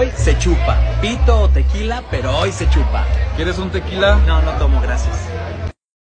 Hoy se chupa. Pito o tequila, pero hoy se chupa. ¿Quieres un tequila? No, no tomo, gracias.